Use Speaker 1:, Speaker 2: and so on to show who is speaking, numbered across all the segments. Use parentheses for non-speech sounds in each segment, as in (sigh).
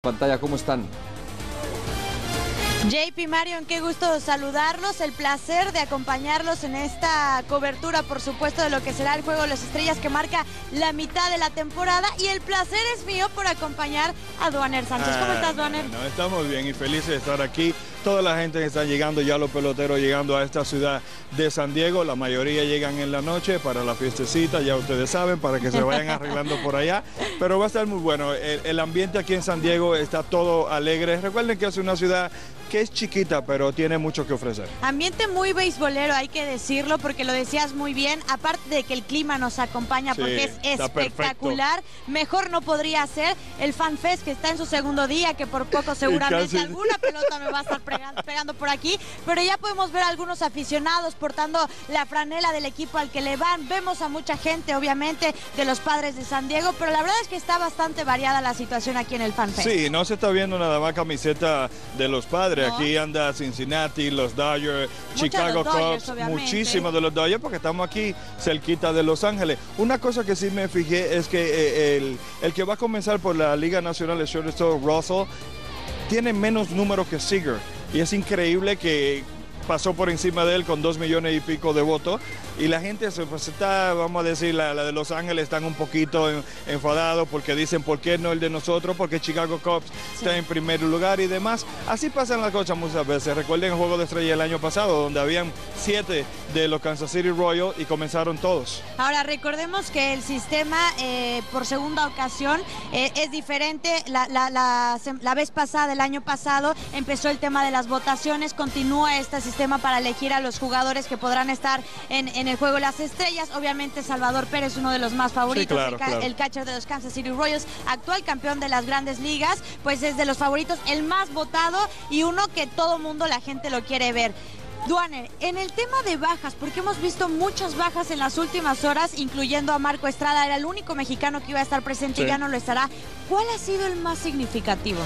Speaker 1: pantalla, ¿cómo están?
Speaker 2: JP Marion, qué gusto saludarlos, el placer de acompañarlos en esta cobertura, por supuesto, de lo que será el Juego de las Estrellas que marca la mitad de la temporada y el placer es mío por acompañar a Duaner Sánchez. ¿Cómo estás, Duaner?
Speaker 3: No, estamos bien y felices de estar aquí. Toda la gente que está llegando, ya los peloteros llegando a esta ciudad de San Diego, la mayoría llegan en la noche para la fiestecita, ya ustedes saben, para que se vayan arreglando por allá, pero va a estar muy bueno. El, el ambiente aquí en San Diego está todo alegre. Recuerden que es una ciudad que es chiquita, pero tiene mucho que ofrecer.
Speaker 2: Ambiente muy beisbolero, hay que decirlo, porque lo decías muy bien. Aparte de que el clima nos acompaña,
Speaker 3: Sí,
Speaker 2: porque es espectacular. Mejor no podría ser el FanFest que está en su segundo día, que por poco (laughs) seguramente
Speaker 3: casi-
Speaker 2: alguna pelota me va a estar pegando, pegando por aquí. Pero ya podemos ver a algunos aficionados portando la franela del equipo al que le van. Vemos a mucha gente, obviamente, de los padres de San Diego, pero la verdad es que está bastante variada la situación aquí en el FanFest.
Speaker 3: Sí, no se está viendo nada más camiseta de los padres.
Speaker 2: No.
Speaker 3: Aquí anda Cincinnati, los Dodgers,
Speaker 2: Muchos
Speaker 3: Chicago
Speaker 2: de los Dodgers,
Speaker 3: Cubs,
Speaker 2: obviamente.
Speaker 3: muchísimos de los Dodgers porque estamos aquí cerquita de Los Ángeles. Una cosa que sí me fijé es que eh, el, el que va a comenzar por la Liga Nacional de Shortstop, Russell, tiene menos números que Seager. Y es increíble que pasó por encima de él con dos millones y pico de votos. Y la gente se pues, está, vamos a decir, la, la de Los Ángeles están un poquito en- enfadados porque dicen, ¿por qué no el de nosotros? Porque Chicago Cubs está en primer lugar y demás. Así pasan las cosas muchas veces. Recuerden el Juego de Estrella el año pasado, donde habían siete de los Kansas City Royals y comenzaron todos.
Speaker 2: Ahora, recordemos que el sistema eh, por segunda ocasión eh, es diferente. La, la- la vez pasada, el año pasado, empezó el tema de las votaciones. Continúa este sistema para elegir a los jugadores que podrán estar en, en el juego las estrellas. Obviamente, Salvador Pérez, uno de los más favoritos,
Speaker 3: claro,
Speaker 2: el, ca-
Speaker 3: claro.
Speaker 2: el catcher de los Kansas City Royals, actual campeón de las grandes ligas, pues es de los favoritos, el más votado y uno que todo mundo, la gente lo quiere ver. Duaner, en el tema de bajas, porque hemos visto muchas bajas en las últimas horas, incluyendo a Marco Estrada, era el único mexicano que iba a estar presente y ya no lo estará. ¿Cuál ha sido el más significativo?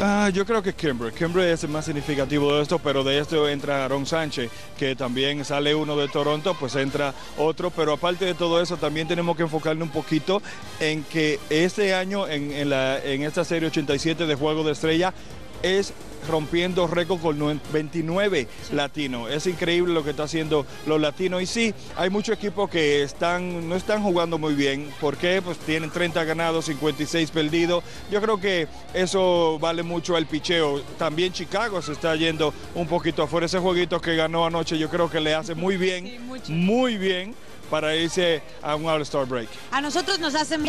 Speaker 3: Ah, yo creo que Kimber. Kimber es el más significativo de esto, pero de esto entra Aaron Sánchez, que también sale uno de Toronto, pues entra otro. Pero aparte de todo eso, también tenemos que enfocarnos un poquito en que este año, en, en la, en esta serie 87 de Juego de Estrella, es rompiendo récord con nue- 29 latinos. Es increíble lo que está haciendo los latinos. Y sí, hay muchos equipos que están, no están jugando muy bien. ¿Por qué? Pues tienen 30 ganados, 56 perdidos. Yo creo que eso vale mucho al picheo. También Chicago se está yendo un poquito afuera. Ese jueguito que ganó anoche yo creo que le hace muy bien,
Speaker 2: Sí,
Speaker 3: muy bien para irse a un All-Star Break.
Speaker 2: A nosotros nos hacen